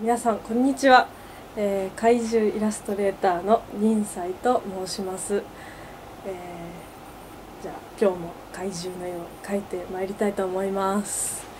皆さんこんにちは、えー怪獣イラストレーターの任斎と申します、えーじゃあ今日も怪獣の絵を描いてまいりたいと思います。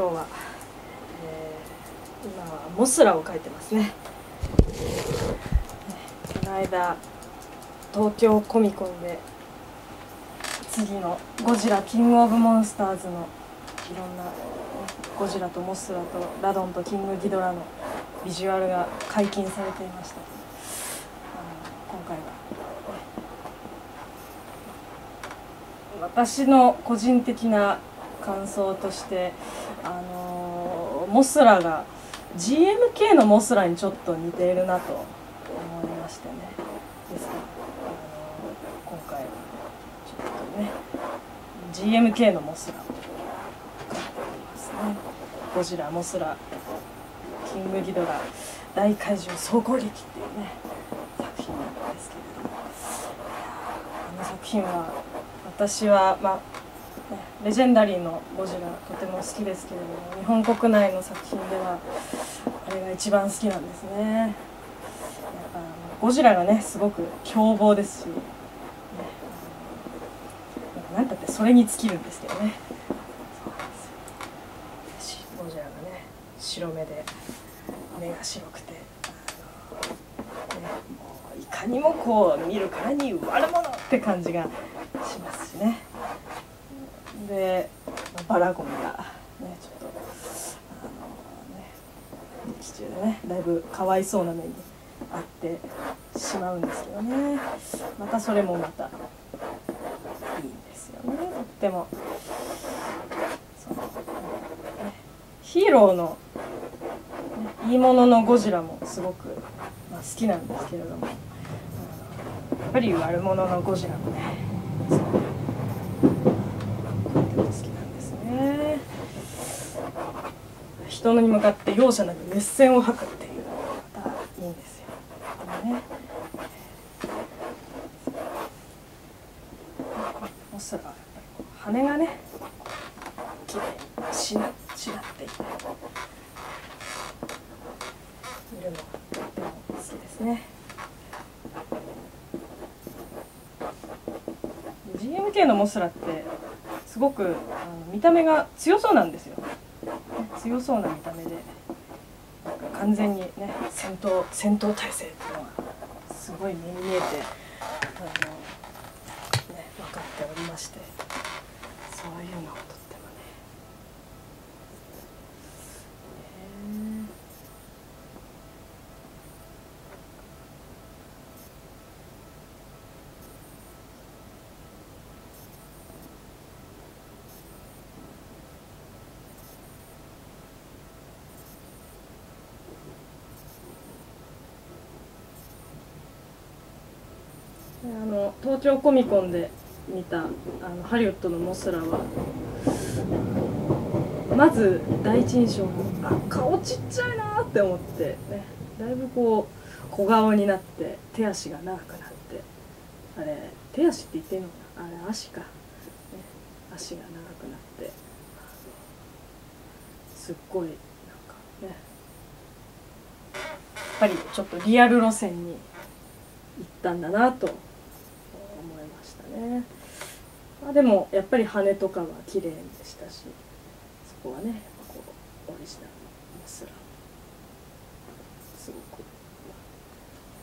今日は、えー今はモスラを描いてますね。ねこの間東京コミコンで次のゴジラキングオブモンスターズのいろんなゴジラとモスラとラドンとキングギドラのビジュアルが解禁されていました。あの今回は、私の個人的な感想としてあのモスラが GMK のモスラにちょっと似ているなと思いましてね。ですから、あの今回はちょっとね GMK のモスラを描いておりますね。ゴジラモスラキングギドラ大怪獣総攻撃っていうね作品なんですけれども。あの作品は私はまあレジェンダリーのゴジラとても好きですけれども日本国内の作品ではあれが一番好きなんですね。やっぱゴジラがねすごく凶暴ですし、ね、あのなんたってそれに尽きるんですけどね。ゴジラがね白目で目が白くて、ね、いかにもこう見るからに悪者って感じがしますしね。でバラゴミがねちょっとあのね地中でねだいぶかわいそうな目に遭ってしまうんですけどね。またそれもまたいいんですよね。とっても。その、ね、ヒーローの、ね、いいもののゴジラもすごく、まあ、好きなんですけれども、あのやっぱり悪者のゴジラもねすごくとても好きなんですね人に向かって容赦なく熱戦を吐くっていうまたいいんですよ。でもねモスラはやっぱりこう羽がね綺麗にしなしなっていて見るのがとても好きですね GMK のモスラってごくあの見た目が強そうなんですよ。強そうな見た目で。完全にね戦闘戦闘態勢っていうのはすごい目に見えてあの、ね、分かっておりましてそういうのをとってもねねであの東京コミコンで見たあのハリウッドのモスラはまず第一印象あ顔ちっちゃいなって思ってねだいぶこう小顔になって手足が長くなってあれ手足って言っていいのかな？あれ足か、ね、足が長くなってすっごいなんかね。やっぱりちょっとリアル路線に行ったんだなとね。まあ、でもやっぱり羽とかは綺麗でしたしそこはねやっぱこうオリジナルのモスラすごく、ま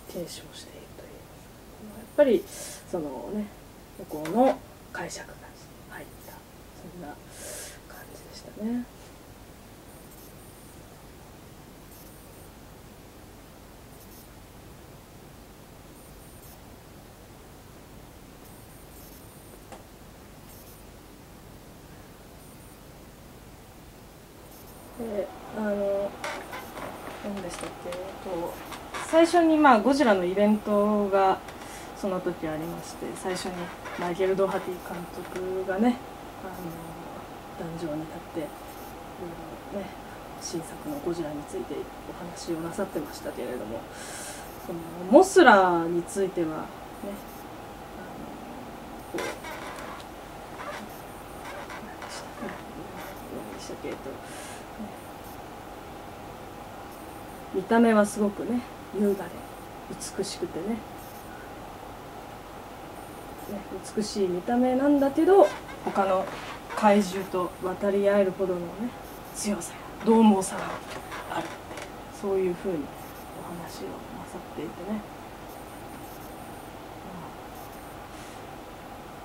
あ、継承しているというやっぱりそのね向こうの解釈が入ったそんな感じでしたね。であの何でしたっけと最初にまあゴジラのイベントがその時ありまして最初にマイケル・ドーハティ監督がねあの壇上に立って、うんね、新作のゴジラについてお話をなさってましたけれどもそのモスラについてはねあのこうしたけえっと見た目はすごくね優雅で美しくてね。ね美しい見た目なんだけど他の怪獣と渡り合えるほどのね強さや獰猛さがあるってそういうふうにお話をなさっていてね、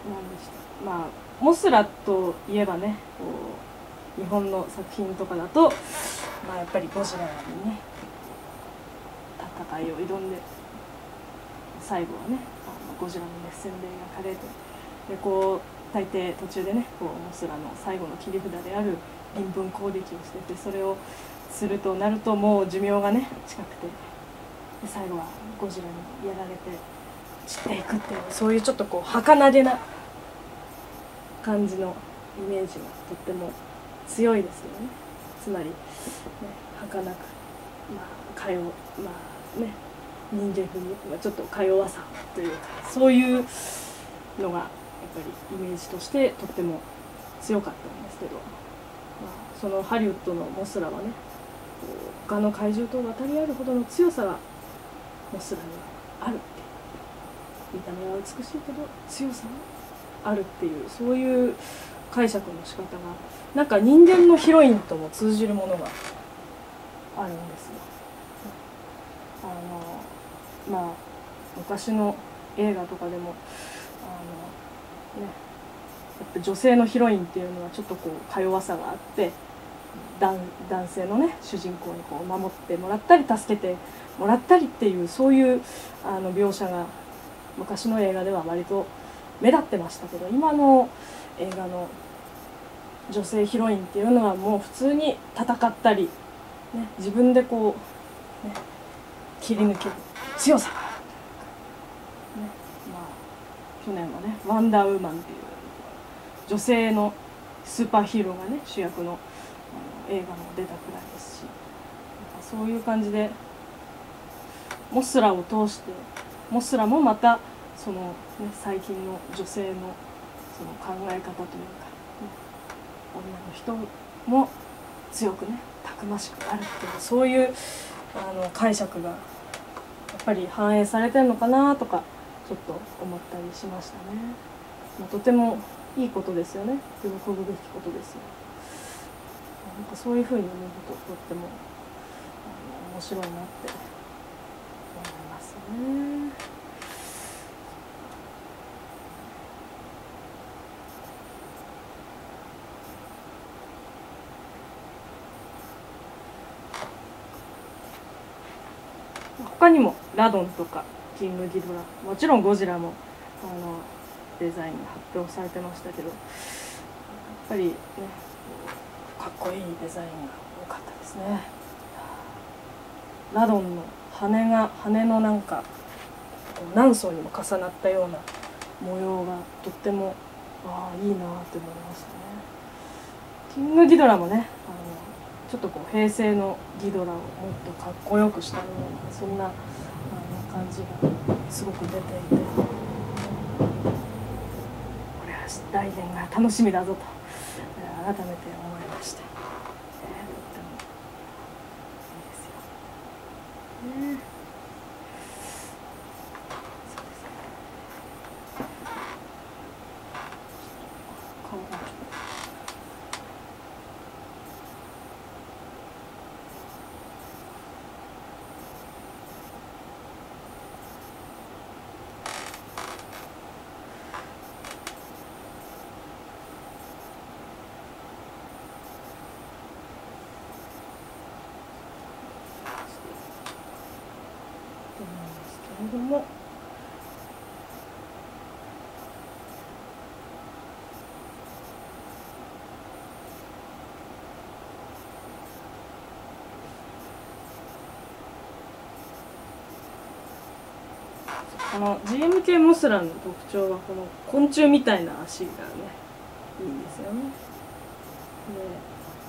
うん、何でした。まあモスラといえばねこう日本の作品とかだと、まあ、やっぱりゴジラにね戦いを挑んで最後はねあのゴジラの熱戦で描かれてでこう大抵途中でねこうモスラの最後の切り札である臨分攻撃をしててそれをするとなるともう寿命がね近くてで最後はゴジラにやられて散っていくっていうそういうちょっとこう儚げな感じのイメージがとっても強いですよね。つまり、ね、儚くまあかよまあね人間風にちょっとか弱さというかそういうのがやっぱりイメージとしてとっても強かったんですけど、まあ、そのハリウッドのモスラはね他の怪獣と渡り合えるほどの強さがモスラにはあるっていう見た目は美しいけど強さがあるっていうそういう解釈の仕方がなんか人間のヒロインとも通じるものがあるんですよ。あのまあ昔の映画とかでもあの、ね、やっぱ女性のヒロインっていうのはちょっとこうか弱さがあって男男性のね主人公にこう守ってもらったり助けてもらったりっていうそういうあの描写が昔の映画では割と目立ってましたけど今の映画の女性ヒロインっていうのはもう普通に戦ったり、ね、自分でこう、ね、切り抜ける強さ、ねまあ、去年のね「ワンダーウーマン」っていう女性のスーパーヒーローがね主役のあの映画も出たくらいですしなんかそういう感じでモスラを通してモスラもまたその、ね、最近の女性のその考え方というか、ね、女の人も強くねたくましくあるっていうそういうあの解釈がっぱり反映されてるのかなとかちょっと思ったりしましたね。まあ、とてもいいことですよね喜ぶべきことですよなんかそういうふうに見るととっても面白いなって思いますね。他にもラドンとかキングギドラもちろんゴジラもあのデザイン発表されてましたけどやっぱりねかっこいいデザインが多かったですね。ラドンの羽が羽のなんか何層にも重なったような模様がとってもああいいなって思いましたね。キングギドラもねあのちょっとこう平成のギドラをもっとかっこよくしたようなそんな感じがすごく出ていて。これは来年が楽しみだぞと。改めて思いました、えー、とっても。いいですよ、ねどもこの GMK モスランの特徴はこの昆虫みたいな足がねいいんですよね。で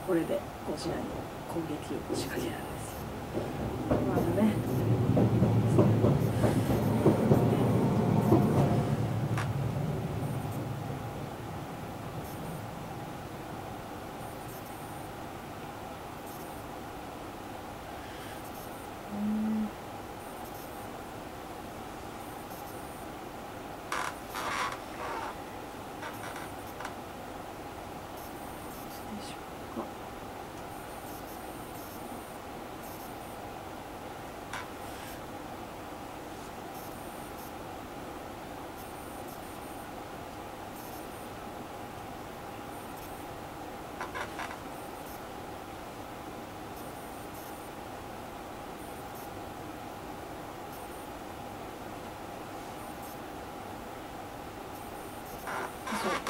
これでこちらに攻撃を仕掛けられるんですよまだね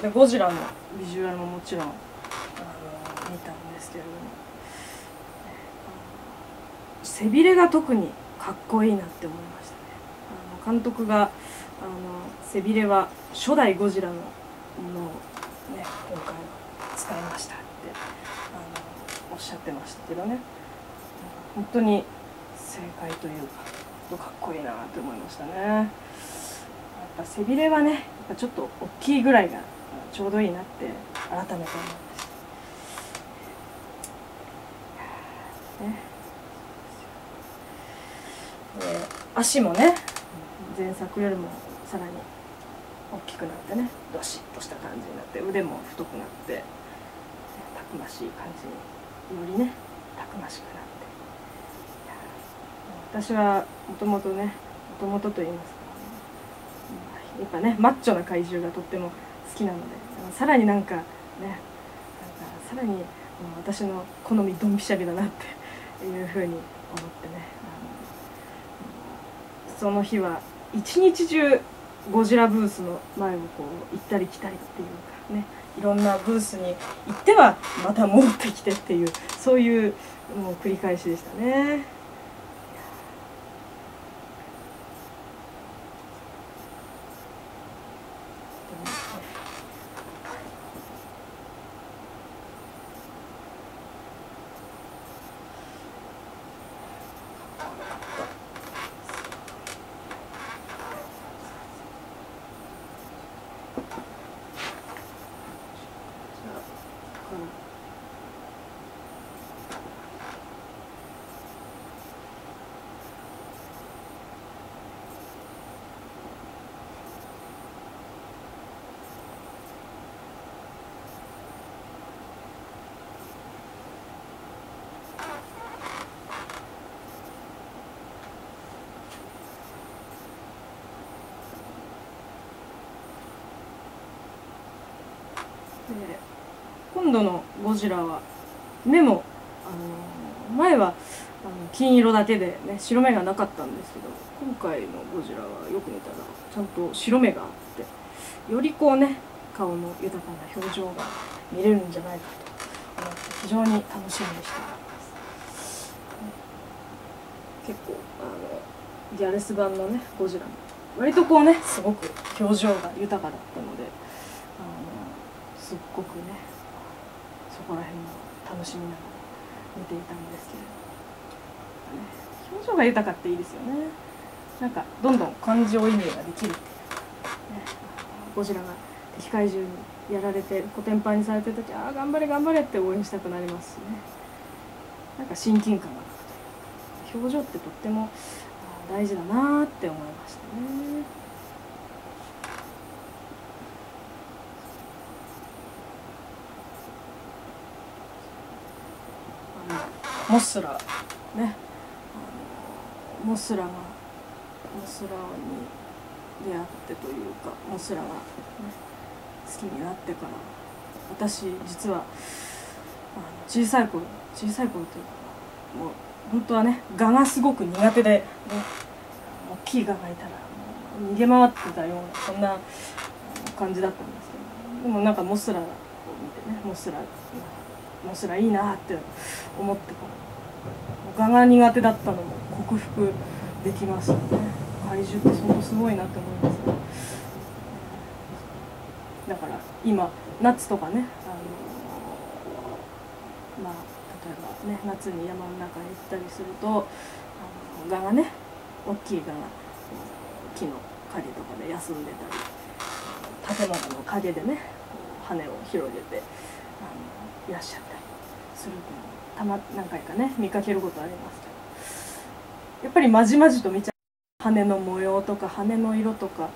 でゴジラの。ビジュアルももちろんあの見たんですけれども。背びれが特にかっこいいなって思いましたね。あの監督があの背びれは初代ゴジラのものをね今回は使いましたってあのおっしゃってましたけどね。本当に正解というかかっこいいなって思いましたね。やっぱ背びれはねやっぱちょっと大きいぐらいがちょうどいいなって改めて思いました。ね、足もね前作よりもさらに大きくなってねどしっとした感じになって腕も太くなってたくましい感じによりねたくましくなって私はもともとねもともとと言いますかやっぱねマッチョな怪獣がとっても好きなのでさらになんかねなんかさらに私の好みドンピシャリだなっていうふうに思ってねその日は一日中ゴジラブースの前をこう行ったり来たりっていうかねいろんなブースに行ってはまた戻ってきてっていうそういうもう繰り返しでしたね。ゴジラは。目もあの前はあの金色だけでね白目がなかったんですけど今回のゴジラはよく見たらちゃんと白目があってよりこうね顔の豊かな表情が見れるんじゃないかと思って非常に楽しみにしております。結構あのギャレス版のねゴジラも割とこうねすごく表情が豊かだったのであのすっごくねそこら辺も楽しみながら見ていたんですけれど、ね、表情が豊かっていいですよね。なんかどんどん感情移入ができるっていう、ね、ゴジラが敵怪獣にやられてコテンパンにされてる時ああ頑張れ頑張れって応援したくなりますしね。なんか親近感が湧くという表情ってとっても大事だなって思いましたね。モスラね。モスラがモスラに出会ってというかモスラが、ね、好きになってから私実はあの小さい頃小さい頃というかもう本当はね蛾がすごく苦手で、ね、大きい蛾がいたら逃げ回ってたようなそんな感じだったんですけどでもなんかモスラを見てねモスラモスラいいなって思ってから蛾が苦手だったのも克服できましたね怪獣ってそんなすごいなって思いますねだから今夏とかねあのまあ例えばね夏に山の中に行ったりするとあの蛾がね大きい蛾が木の陰とかで休んでたり建物の陰でね羽を広げてあのいらっしゃったりするのたま何回かね見かけることありますけど。やっぱりまじまじと見ちゃう羽の模様とか羽の色とか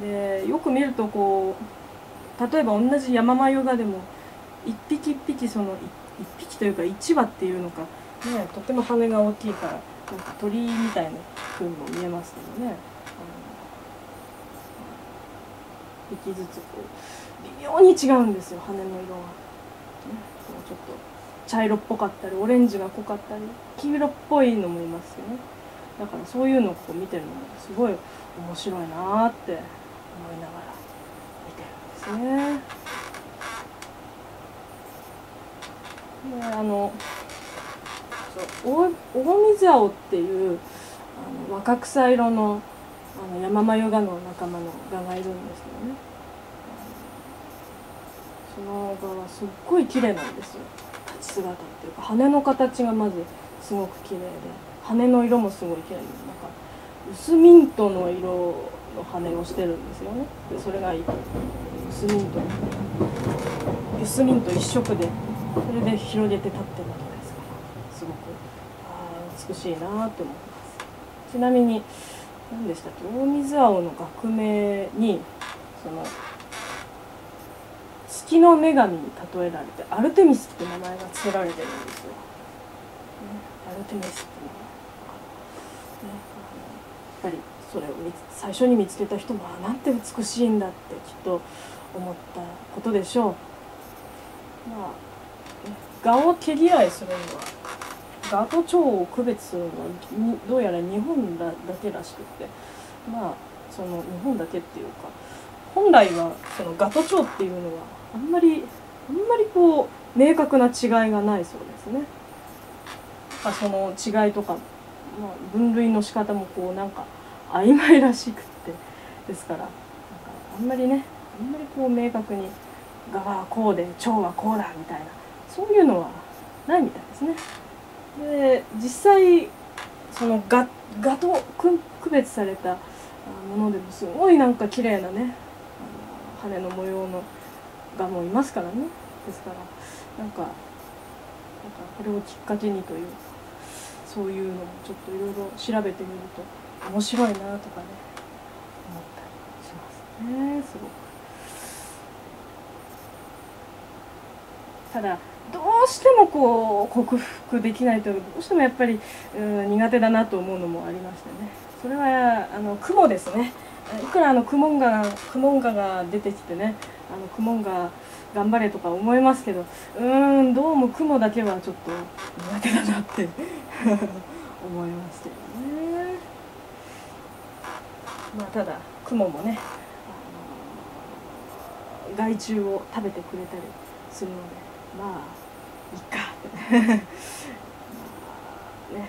でよく見るとこう例えば同じ山眉画でも一匹一匹その一匹というか一羽っていうのか、ね、とても羽が大きいからなんか鳥みたいな風にも見えますけどね一匹ずつこう微妙に違うんですよ羽の色が、ね、ちょっと茶色っぽかったりオレンジが濃かったり黄色っぽいのもいますよね。だからそういうのをこう見てるのもすごい面白いなって思いながら見てるんですね。であの大水青っていうあの若草色のあの山眉蛾の仲間の蛾がいるんですけどねその蛾はすっごい綺麗なんですよ。姿っていうか羽の形がまずすごく綺麗で羽の色もすごい綺麗でなんか薄ミントの色の羽をしてるんですよね。でそれが薄ミント。薄ミント一色でそれで広げて立ってるわけですから。すごくあ美しいなって思います。ちなみに何でしたっけ？大水青の学名にその月の女神に例えられてアルテミスって名前が付けられてるんですよ、ね、アルテミスっていうのは、ね、やっぱりそれを最初に見つけた人もあなんて美しいんだってきっと思ったことでしょう。まあ蛾を毛嫌いするのは蛾と蝶を区別するのはどうやら日本だけらしくって。まあその日本だけっていうか本来はその蛾と蝶っていうのはあんまりあんまりこう明確な違いがないそうですね。あその違いとか、まあ、分類の仕方もこうなんか曖昧らしくってですからなんかあんまりねあんまりこう明確に蛾はこうで蝶はこうだみたいなそういうのはないみたいですね。で実際そのガガと区別されたものでもすごいなんか綺麗なね羽の模様のガもういますからね。ですからなんかなんかこれをきっかけにというそういうのもちょっといろいろ調べてみると面白いなとかね。思ったりしますねすごく。ただどうしてもこう克服できないとどうしてもやっぱり、うん、苦手だなと思うのもありましてね。それはあの雲ですね。いくらあのクモンガクモンガが出てきてねあのクモンガ頑張れとか思いますけどうーんどうも雲だけはちょっと苦手だなって 思いますけどねまあただ雲もね害虫を食べてくれたりするのでまあいいか ってね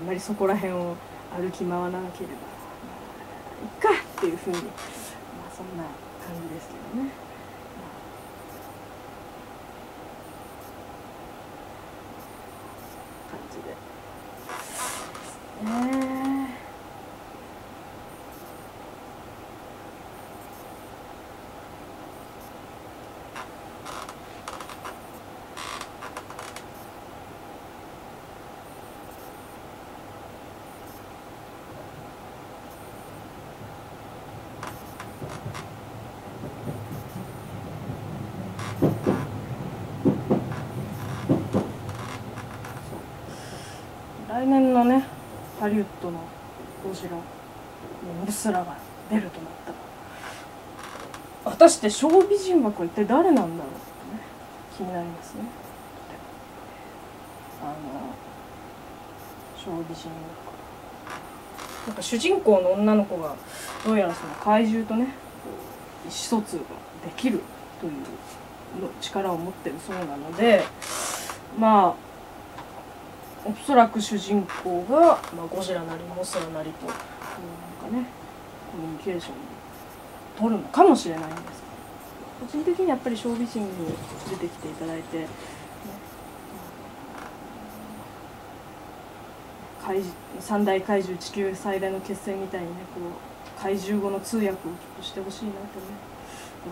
あんまりそこら辺を歩き回らなければ、いっかっていうふうに、まあ、そんな感じですけどね。まあ感じで。ね来年のねハリウッドのゴジラモスラが出るとなった。ら果たして小美人枠は一体誰なんだろうってね気になりますね。あの小美人枠。なんか主人公の女の子がどうやらその怪獣とね意思疎通ができるというの力を持ってるそうなのでまあおそらく主人公が、まあ、ゴジラなりモスラなりとこうなんかねコミュニケーションを取るのかもしれないんですけど個人的にやっぱり小美人に出てきていただいて、ね、怪獣三大怪獣地球最大の決戦みたいにねこう怪獣語の通訳をちょっとしてほしいなとね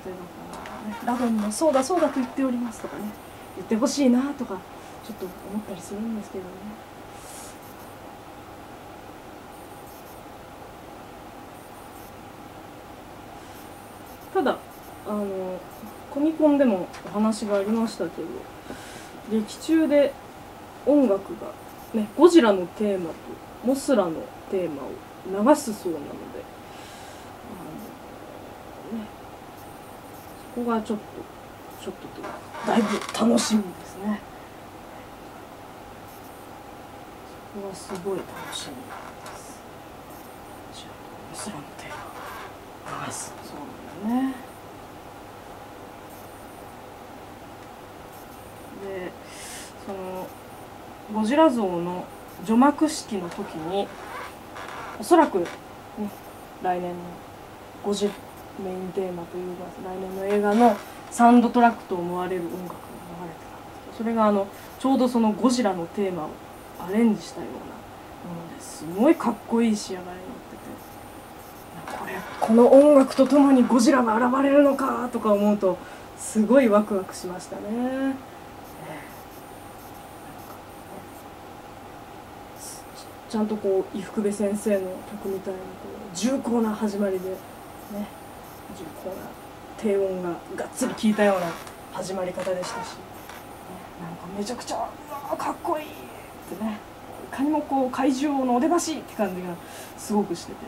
例えばこう、ね「ラドンもそうだそうだと言っております」とかね言ってほしいなとかちょっと思ったりするんですけどね。ただあのコミコンでもお話がありましたけど劇中で音楽が、ね、ゴジラのテーマとモスラのテーマを流すそうなのであの、ね、そこがちょっとちょっとというかだいぶ楽しみですね。そこはすごい楽しみです。じゃあモスラのテーマ流すそうなんだね。でそのゴジラ像の除幕式の時におそらく、ね、来年のゴジメインテーマとい。うか来年の映画のサウンドトラックと思われる音楽が流れてたんですけどそれがあのちょうどそのゴジラのテーマをアレンジしたようなものですごいかっこいい仕上がりになってて。これこの音楽とともにゴジラが現れるのかとか思うとすごいワクワクしましたね。ちゃんとこう伊福部先生の曲みたいにこう重厚な始まりでね。重厚な低音ががっつり効いたような始まり方でしたし、ね、なんかめちゃくちゃうわかっこいい。ってねいかにもこう怪獣のお出ましって感じがすごくしてても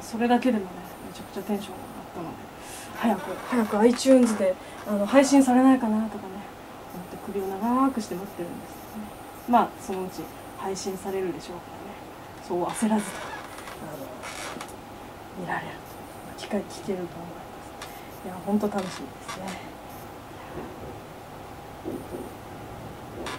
うそれだけでもねめちゃくちゃテンション上がったので早く早く iTunes であの配信されないかなとかね思って首を長くして待ってるんですけどね。まあそのうち配信されるでしょうからね。そう焦らずあの見られる。機会聞けると思います。いや本当楽しみですね。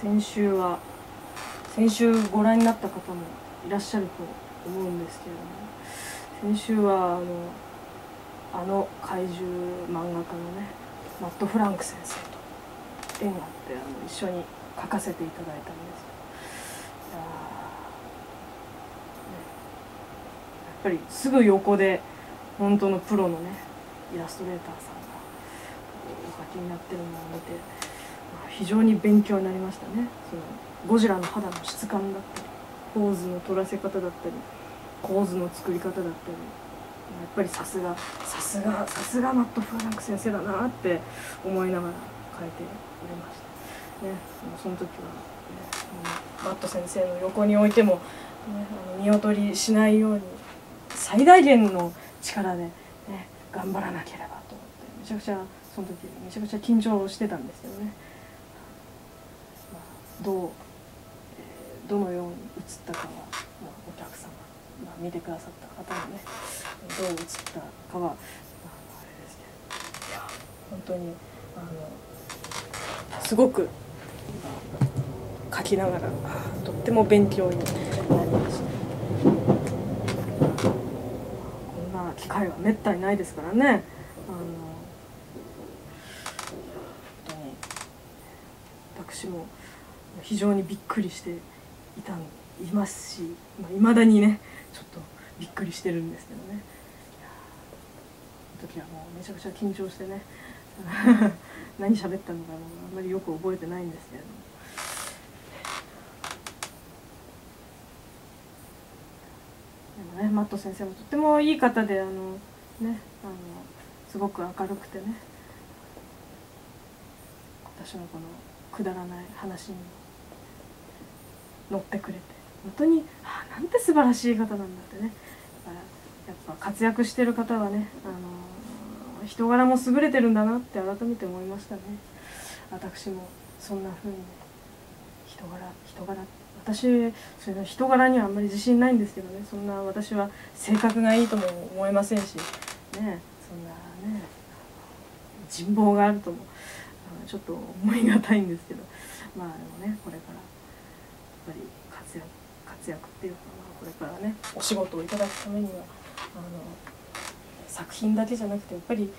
先週は先週ご覧になった方もいらっしゃると思うんですけれども先週はあのあの怪獣漫画家のねマット・フランク先生と縁があってあの一緒に書かせていただいたんですいや、ね、やっぱりすぐ横で本当のプロのねイラストレーターさんがお書きになってるのを見て、非常に勉強になりましたね。そのゴジラの肌の質感だったりポーズの取らせ方だったり構図の作り方だったりやっぱりさすがさすがさすがマット・フーランク先生だなって思いながら書いておりましたね。その時は、ね、マット先生の横に置いても、ね、あの見劣りしないように最大限の力で、ね、頑張らなければと思ってめちゃくちゃその時めちゃくちゃ緊張してたんですけどね、どう、えー、どのように映ったかは、まあ、お客様、まあ、見てくださった方にねどう映ったかは、まあ、あれですけど。いや本当にあのすごく書きながらとっても勉強になりました。こんな機会はめったにないですからね。あの本当に私も非常にびっくりしていたいますしいまあ、未だにねちょっとびっくりしてるんですけどね時はもうめちゃくちゃ緊張してね 何喋ったのかもあんまりよく覚えてないんですけれども。でもねマット先生もとってもいい方であのねあのすごく明るくてね私のこのくだらない話に乗ってくれて本当にあなんて素晴らしい方なんだってね。だからやっぱ活躍してる方はね、あの人柄も優れてるんだなって改めて思いましたね。私もそんな風に人柄人柄私それの人柄にはあんまり自信ないんですけどね。そんな私は性格がいいとも思えませんしねそんなね人望があるともちょっと思い難いんですけど。まあでもねこれからぱり活躍活躍っていうか、まあ、これからねお仕事をいただくためにはあの作品だけじゃなくてやっぱり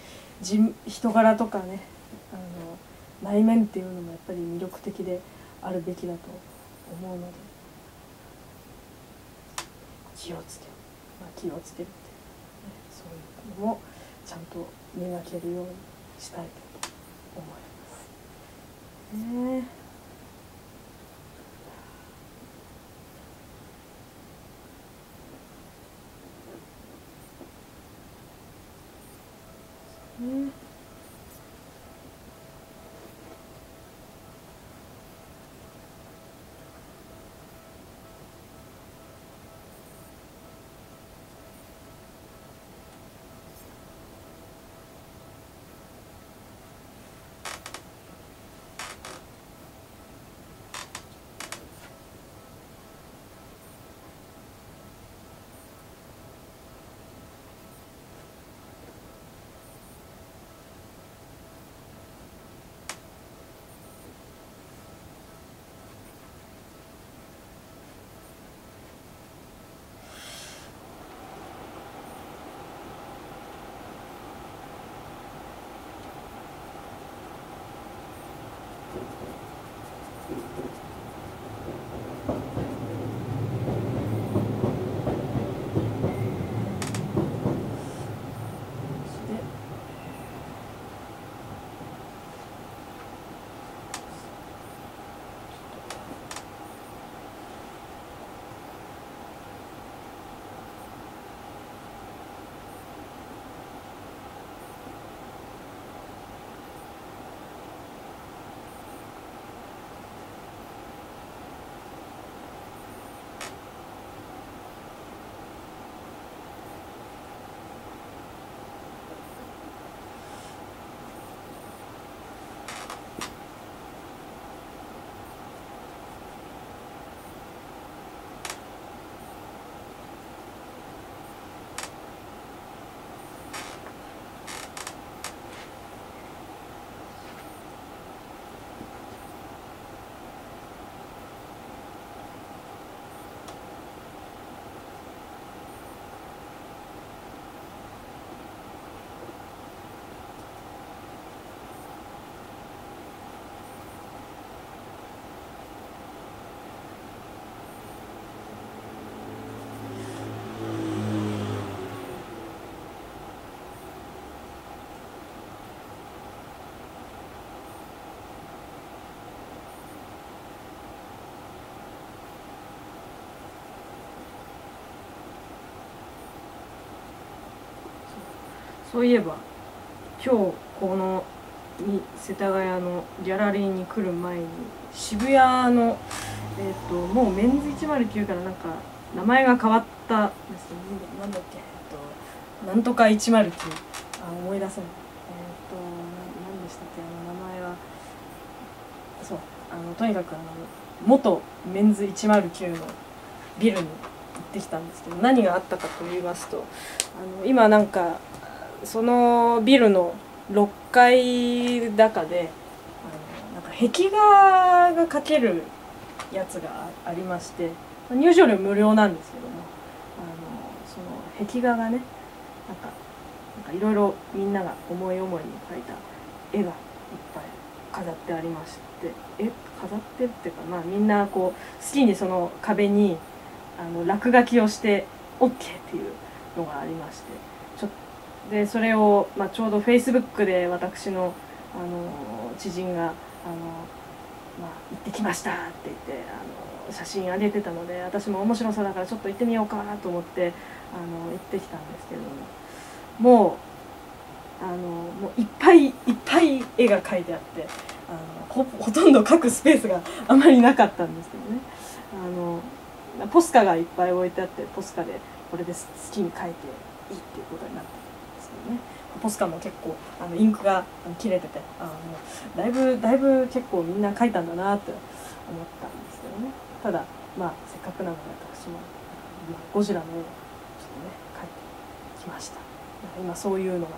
人人柄とかねあの内面っていうのもやっぱり魅力的であるべきだと思うので気をつける、まあ、気をつけるっていう、ね、そういうのもちゃんと磨けるようにしたいと思います。ね Mm-hmm. そういえば今日この世田谷のギャラリーに来る前に渋谷のえっ、ともうメンズ109からなんか名前が変わったですね。なんだっけえっ、となんとか109あ思い出せない。えっ、とななんでしたっけあの名前はそうあのとにかくあの元メンズ109のビルに行ってきたんですけど何があったかと言いますとあの今なんかそのビルの6階高であのなんか壁画が描けるやつがありまして入場料無料なんですけどもあのその壁画がねなんかいろいろみんなが思い思いに描いた絵がいっぱい飾ってありましてえ？飾ってっていうかまあみんなこう好きにその壁にあの落書きをして OK っていうのがありまして。でそれを、まあ、ちょうどフェイスブックで私のあの知人があの、まあ「行ってきました」って言ってあの写真上げてたので私も面白そうだからちょっと行ってみようかなと思ってあの行ってきたんですけれどももうあのもういっぱい いっぱい絵が描いてあってあのほほとんど描くスペースがあまりなかったんですけどね。あのポスカがいっぱい置いてあってポスカでこれで好きに描いていいっていうことになってポスカも結構あのインクが切れててあのだいぶだいぶ結構みんな書いたんだなって思ったんですけどね。ただまあせっかくなので私も、まあ、ゴジラの絵をちょっとね描いてきました。今そういうのが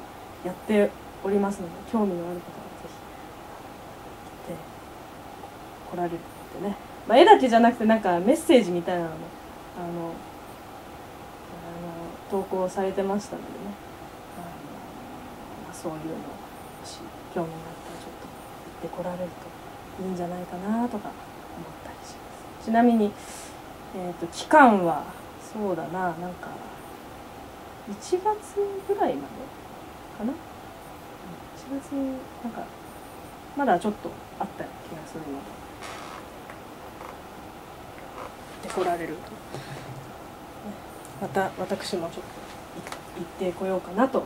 やっておりますので興味のある方は是非行って来られるってね、まあ、絵だけじゃなくてなんかメッセージみたいなのもあの投稿されてましたのでね。そういうのもし興味があったらちょっと行ってこられるといいんじゃないかなとか思ったりします。ちなみに、えーと、期間はそうだななんか1月ぐらいまでかな？1月なんかまだちょっとあった気がするので行ってこられると、また私もちょっと行ってこようかなと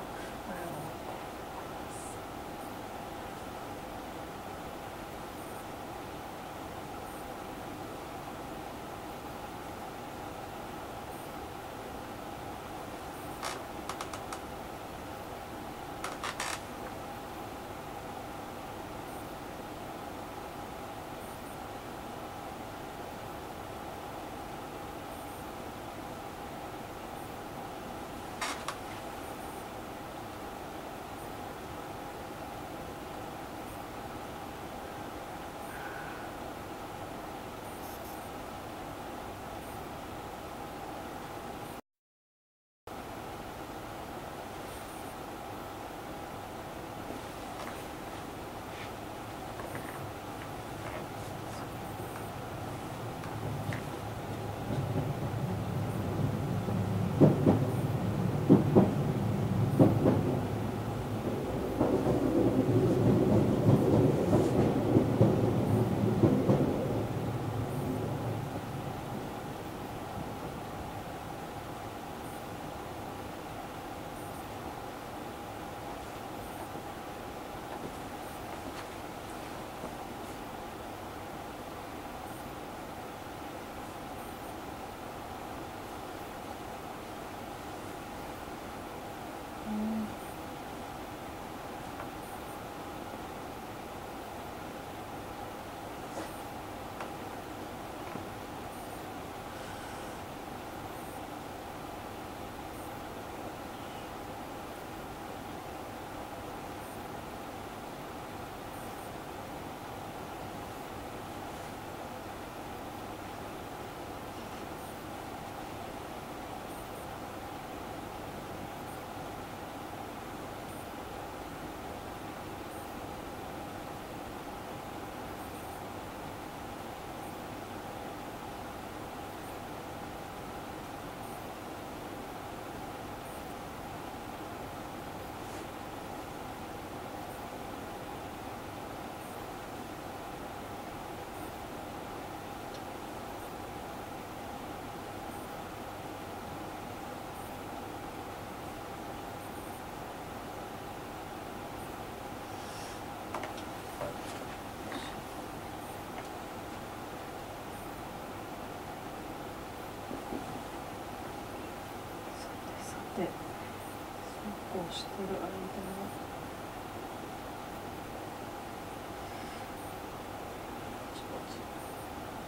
してる間に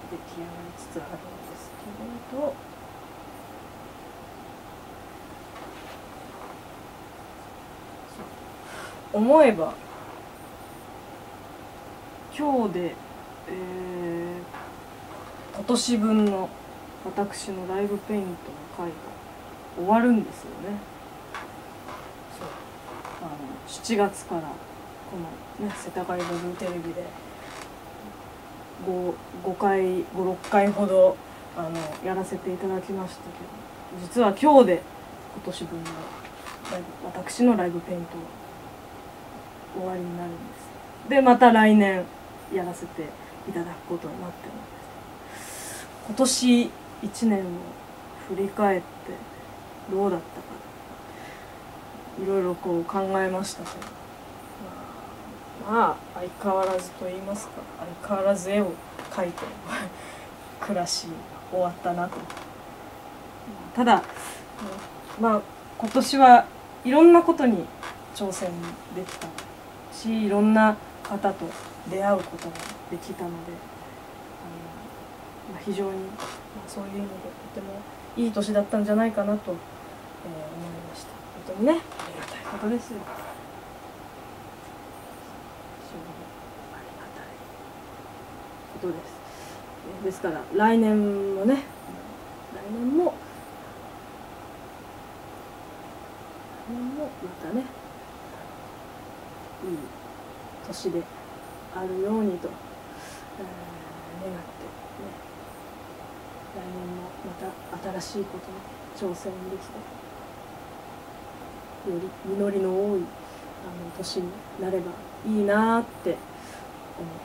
出来上がりつつあるんですけれど思えば今日で、えー今年分の私のライブペイントの回が終わるんですよね。7月からこの、ね、世田谷ブルーテレビで 5, 5回56回ほどあのやらせていただきましたけど実は今日で今年分のライブ私のライブペイント終わりになるんです。でまた来年やらせていただくことになってるんです。今年1年を振り返ってどうだったかいろいろこう考えましたけど、まあ、相変わらずと言いますか相変わらず絵を描いて 暮らし終わったなとただまあ今年はいろんなことに挑戦できたしいろんな方と出会うことができたので。まあ、非常に、まあ、そういう意味でとてもいい年だったんじゃないかなと、えー、思いました当にね。ありがたいことです。よありがたいことです。ですから来年もね。来年も来年もまたねいい年であるようにと、えー、願ってね。来年もまた新しいことに挑戦できて。り実りの多いあの年になればいいなって思っ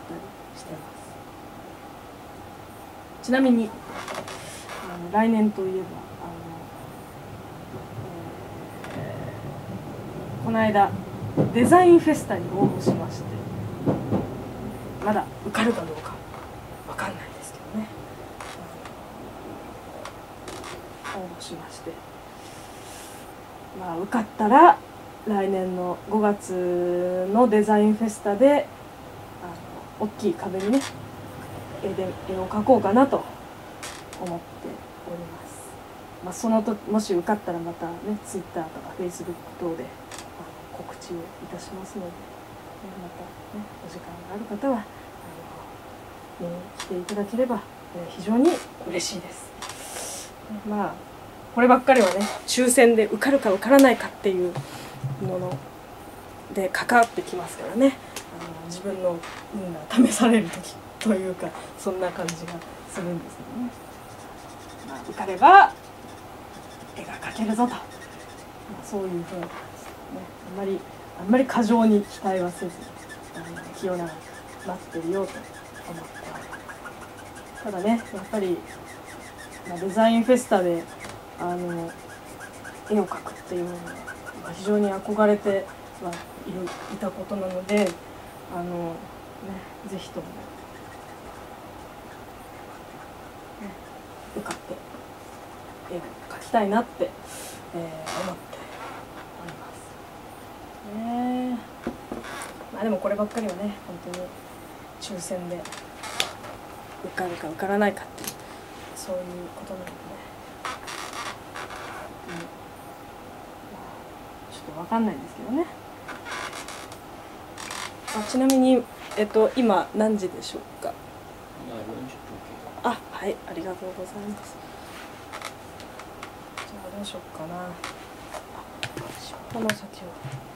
たりしてます。ちなみにあの来年といえばあの、えー、この間デザインフェスタに応募しましてまだ受かるかどうか分かんないですけどね応募しましてまあ受かったら来年の5月のデザインフェスタであの大きい壁にね絵で絵を描こうかなと思っております、まあ、そのともし受かったらまたねツイッターとかフェイスブック等で告知をいたしますので、ね、またねお時間がある方はあの見に来ていただければ非常に嬉しいです。まあこればっかりはね抽選で受かるか受からないかっていうもので関わってきますからね。あの自分の運が試される時というかそんな感じがするんですけどね、まあ、受かれば絵が描けるぞと、まあ、そういうふうなね。あんまりあんまり過剰に期待はせずあの気を待ってるよと思ってただねやっぱりまあ、デザインフェスタであの絵を描くっていうのが非常に憧れてはいるいたことなのであの、ね、ぜひとも、ね、受かって絵を描きたいなって、えー、思っております。ねまあでもこればっかりはね本当に抽選で受かるか受からないかっていうそういうことなのでね、うん、ちょっと分かんないんですけどね。あちなみに、えっと、今何時でしょうか？あはいありがとうございます。じゃあどうしようかな。あ尻尾の先を。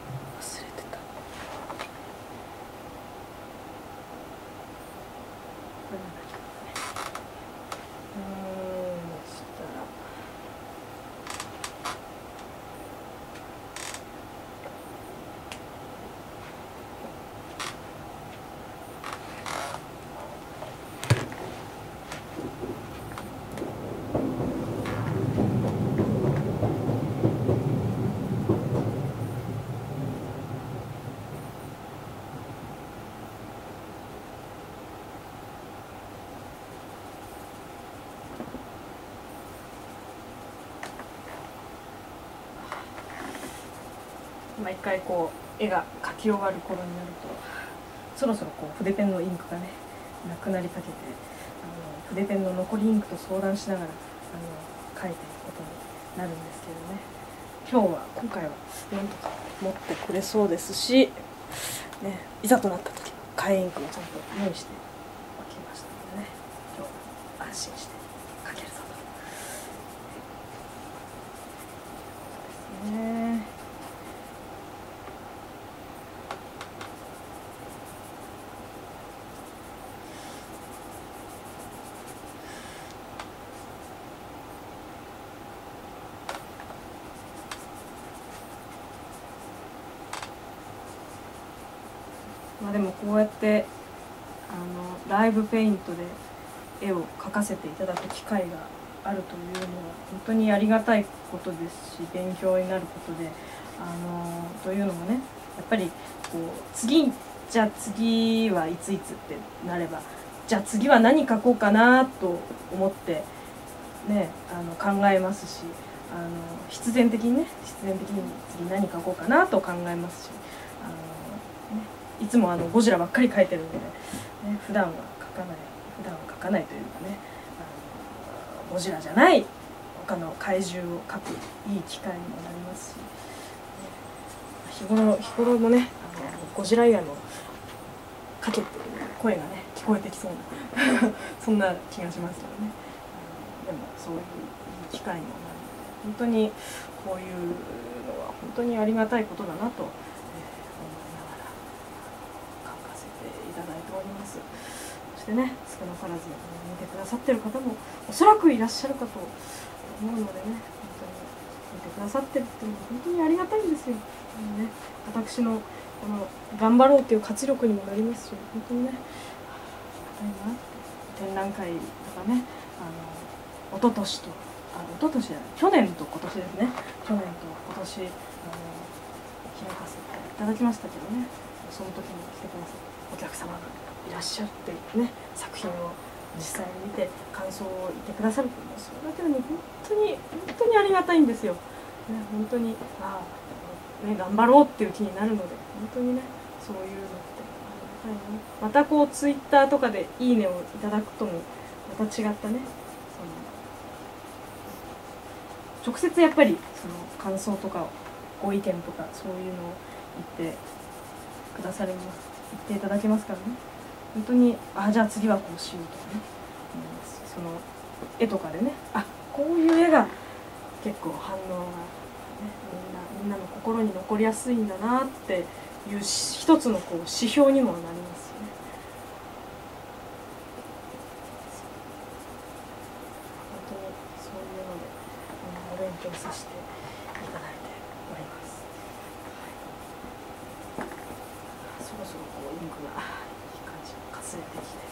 毎回こう絵が描き終わる頃になるとそろそろこう筆ペンのインクがねなくなりかけてあの筆ペンの残りインクと相談しながらあの描いていくことになるんですけどね。今日は今回はなんとか持ってくれそうですし、ね、いざとなった時は替えインクもちゃんと用意しておきましたのでね今日は安心して描けるぞと。そうですねまあでもこうやってあのライブペイントで絵を描かせていただく機会があるというのは本当にありがたいことですし勉強になることであのというのもねやっぱりこう次じゃあ次はいついつってなればじゃあ次は何書こうかなと思ってねあの考えますしあの必然的にね必然的に次何書こうかなと考えますしあの、ね、いつもあのゴジラばっかり描いてるんで、ね、普段はかない普段は描かないというかねあのゴジラじゃない他の怪獣を描くいい機会にもなりますし、日頃日頃もねあのゴジラ以外のかけってる声がね聞こえてきそうな そんな気がしますけどね。でもそういういい機会にもなる。ので本当にこういうのは本当にありがたいことだなと思いながら書かせていただいております。してね少なからず見てくださってる方もおそらくいらっしゃるかと思うのでね本当に見てくださってるっていうのは本当にありがたいんですよ、ね、私のこの頑張ろうっていう活力にもなりますし本当にねありがたいなって。展覧会とかねあの一昨年とあ一昨年じゃない去年と今年ですね。去年と今年あの開かせていただきましたけどねその時に来てくださってお客様がいらっしゃってね作品を実際に見て感想を言ってくださるそれだけでも本当に本当にありがたいんですよ。ね、本当にああ、ね、頑張ろうっていう気になるので本当にねそういうのってありがたいなまたこうツイッターとかで「いいね」をいただくともまた違ったねその直接やっぱりその感想とかご意見とかそういうのを言ってくださります言っていただけますからね。本当にあじゃあ次はこうしようとかね、うん、その絵とかでねあこういう絵が結構反応が、ね、みんなみんなの心に残りやすいんだなっていう一つのこう指標にもなりますよね。本当にそういうので、お勉強させていただいております。そろそろこうインクがいい感じにかすれてきて。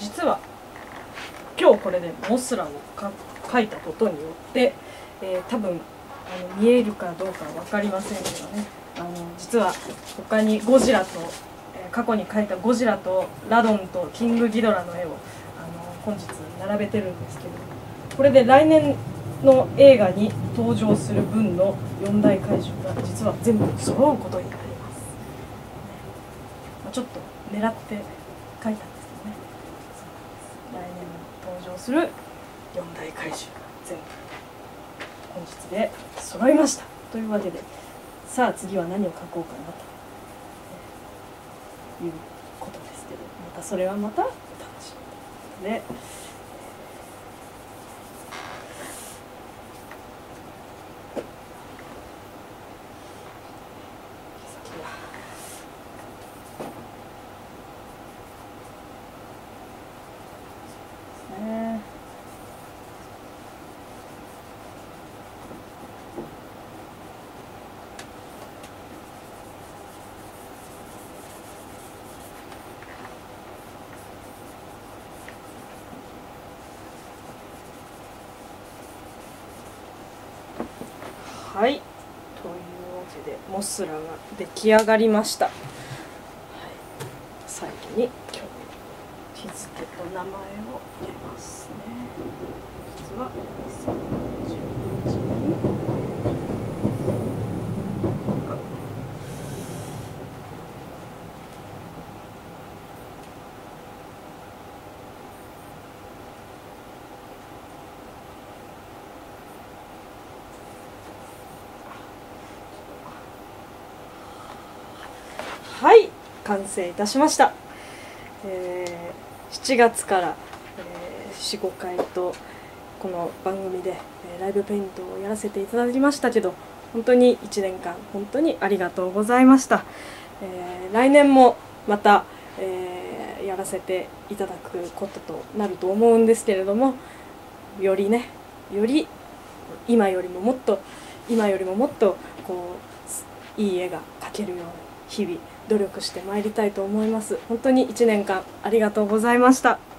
実は今日これでモスラをか書いたことによって、えー、多分あの見えるかどうか分かりませんけどね。あの実は他にゴジラと、えー、過去に描いたゴジラとラドンとキングギドラの絵をあの本日並べてるんですけどこれで来年の映画に登場する分の四大怪獣が実は全部揃うことになります、まあ、ちょっと狙って書いたんですけどねそうなんです来年登場する四大怪獣が全部本日で揃いましたというわけでさあ次は何を書こうかなということですけどまたそれはまたお楽しみということで。先はそうですねはい。というわけでモスラが出来上がりました、はい、最後に今日日付と名前を入れますね実は2011年はい完成いたしました、えー7月から、えー、45回とこの番組で、えライブペイントをやらせていただきましたけど本当に1年間本当にありがとうございました、え来年もまた、えやらせていただくこととなると思うんですけれどもよりねより今よりももっと今よりももっとこういい絵が描けるように日々努力してまいりたいと思います。本当に1年間ありがとうございました。